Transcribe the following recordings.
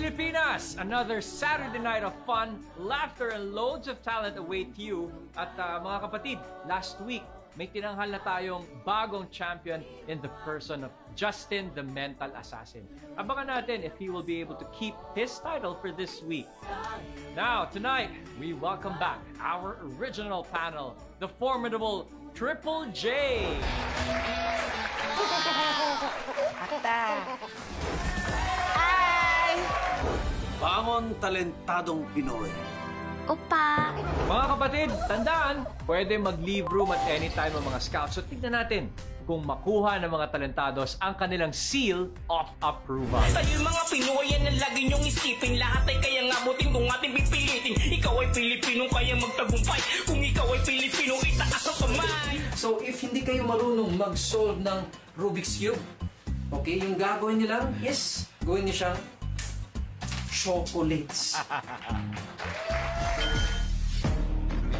Pilipinas! Another Saturday night of fun, laughter, and loads of talent await you. At uh, mga kapatid, last week, may tinanghal na tayong bagong champion in the person of Justin the Mental Assassin. Abangan natin if he will be able to keep his title for this week. Now, tonight, we welcome back our original panel, the formidable Triple J. Hi! Bangon talentadong Pinoy. Opa! Mga kapatid, tandaan, pwede mag-leave room at anytime ang mga scouts. So tignan natin kung makuha ng mga talentados ang kanilang seal of approval. Tayo mga Pinoy yan ang lagi niyong isipin Lahat ay kaya ngabutin kung ating pipilitin Ikaw ay Pilipinong kaya magtagumpay Kung ikaw ay Pilipinong itaas ang kamay So, if hindi kayo marunong mag-solve ng Rubik's Cube, okay, yung gagawin niyo lang, yes, gawin niyo siyang chocolates.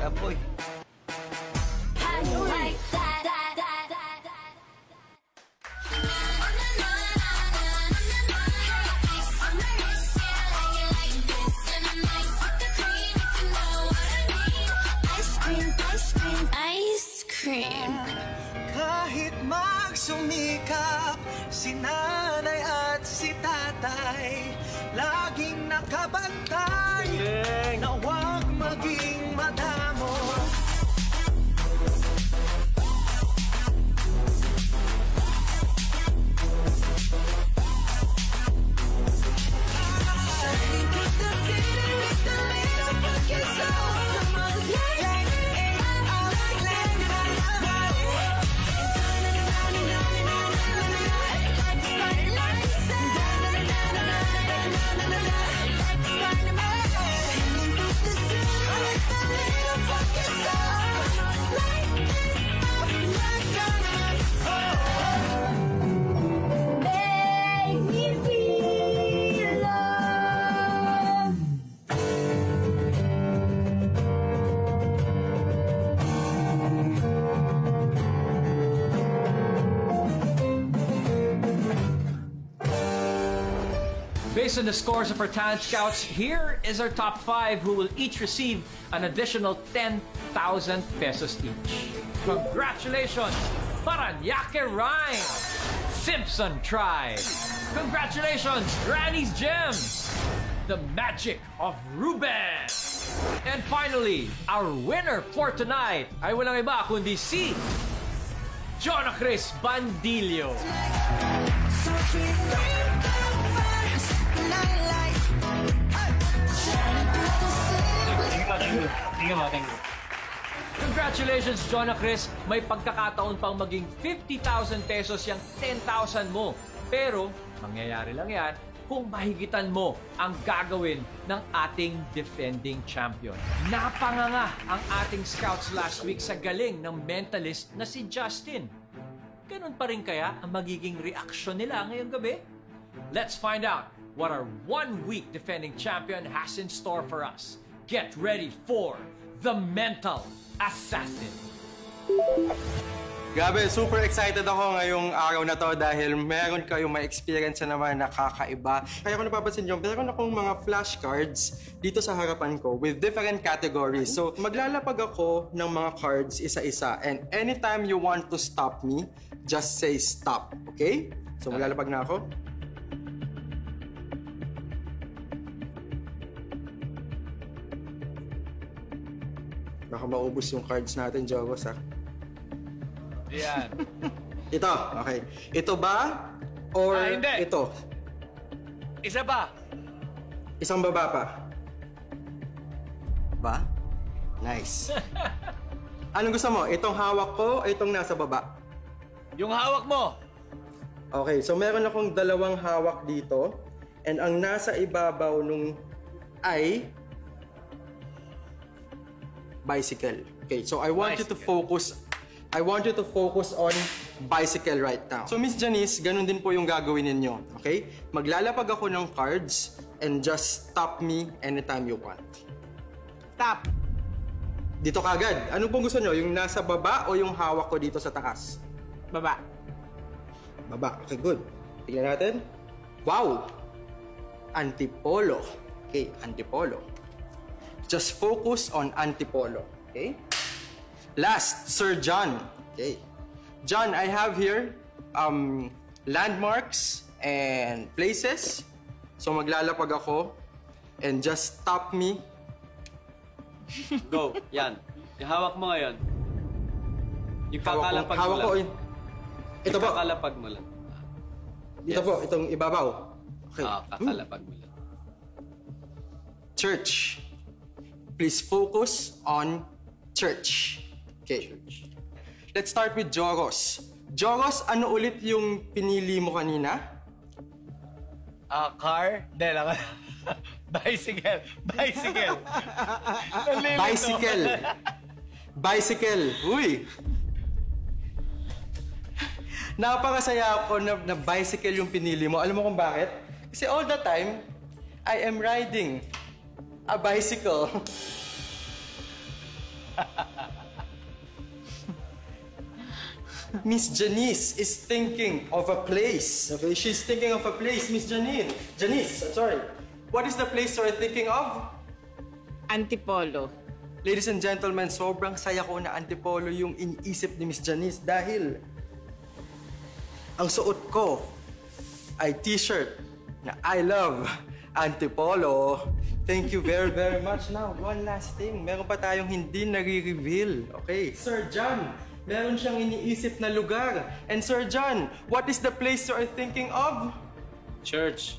Apoy. Ice cream. Kahit magsumikap si nanay at si tatay Laging nakabantay na huwag maging madamo Based on the scores of our talent scouts, here is our top five who will each receive an additional 10,000 pesos each. Congratulations, Paranaque Rhyme, Simpson Tribe. Congratulations, Granny's Gems, the magic of Ruben. And finally, our winner for tonight ay walang iba kundi si Jonah Chris Bandilio. Congratulations, Jonah Chris! May pagkakataon pang maging 50,000 pesos yung 10,000 mo. Pero, mangyayari lang yan kung mahigitan mo ang gagawin ng ating defending champion. Napanganga ang ating scouts last week sa galing ng mentalist na si Justin. Ganun pa rin kaya ang magiging reaksyon nila ngayong gabi? Let's find out what our one-week defending champion has in store for us. Get ready for the Mental Assassin. Grabe, super excited ako ngayong araw na to dahil meron kayong may experience na naman nakakaiba. Kaya kung napapansin nyo, meron akong mga flashcards dito sa harapan ko with different categories. So, maglalapag ako ng mga cards isa-isa. And anytime you want to stop me, just say stop. Okay? So, maglalapag na ako. Baka maubos yung cards natin, Jogos, ha? Yan. Ito, okay. Ito ba? Or Ah, hindi. ito? Isa pa. Isang baba pa. Ba? Nice. Anong gusto mo? Itong hawak ko o itong nasa baba? Yung hawak mo. Okay, so meron akong dalawang hawak dito. And ang nasa ibabaw nung ay bicycle. Okay, so I want you to focus I want you to focus on bicycle right now. So Miss Janice, ganun din po yung gagawin ninyo. Okay? Maglalapag ako ng cards and just stop me anytime you want. Tap. Dito kagad. Ano pong gusto nyo? Yung nasa baba o yung hawak ko dito sa taas? Baba. Baba. Okay, good. Tingnan natin. Wow! Antipolo. Okay, Antipolo. Just focus on Antipolo. Okay? Last, Sir John. Okay. John, I have here um, landmarks and places. So maglalapag ako and just stop me. Go. Yan. Ihawak mo ngayon. Yung Hawak ko, kakalapag mo lang. ko. Ito po. kakalapag mo lang. Ito po, itong ibabaw. Okay. Ah, kakalapag mo lang. Church. Please focus on church. Okay. Let's start with Joros. Joros, ano ulit yung pinili mo kanina? Ah, car? Hindi lang. Bicycle. Bicycle. Bicycle. Bicycle. Uy! Napakasaya ako na, na bicycle yung pinili mo. Alam mo kung bakit? Kasi all the time, I am riding a bicycle. Miss Janice is thinking of a place. Okay, she's thinking of a place. Miss Janine. Janice, I'm sorry. What is the place you're thinking of? Antipolo. Ladies and gentlemen, sobrang saya ko na antipolo yung iniisip ni Miss Janice dahil ang suot ko ay t-shirt na I love antipolo. Thank you very, very much. Now, one last thing. Meron pa tayong hindi nare-reveal. Okay, Sir John, meron siyang iniisip na lugar. And Sir John, what is the place you are thinking of? Church.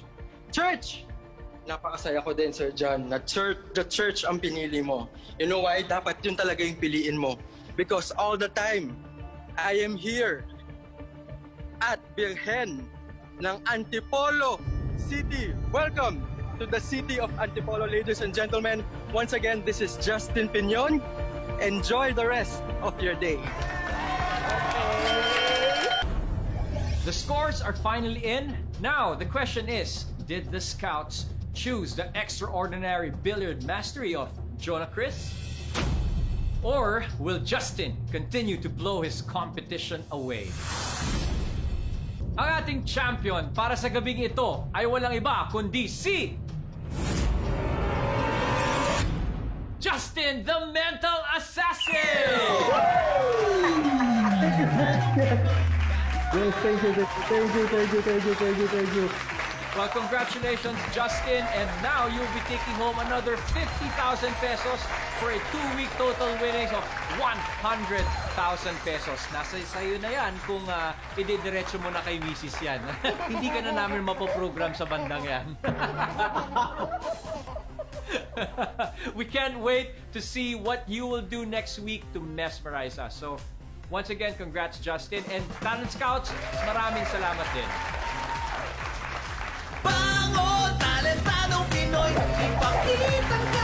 Church! Napakasaya ko din, Sir John, na church, the church ang pinili mo. You know why? Dapat yun talaga yung piliin mo. Because all the time, I am here at Birhen ng Antipolo City. Welcome to the city of Antipolo, ladies and gentlemen. Once again, this is Justin Pinion. Enjoy the rest of your day. The scores are finally in. Now, the question is, did the scouts choose the extraordinary billiard mastery of Jonah Chris? Or will Justin continue to blow his competition away? Ang ating champion para sa gabing ito ay walang iba kundi si... Justin the Mental Assassin! Well, congratulations, Justin. And now you'll be taking home another 50,000 pesos for a two-week total winnings of 100,000 pesos. Nasa sa'yo na yan kung uh, ididiretso mo na kay Mrs. yan. Hindi ka na namin mapoprogram sa bandang yan. we can't wait to see what you will do next week to mesmerize us. So, once again, congrats, Justin. And Talent Scouts, maraming salamat din. Margarita.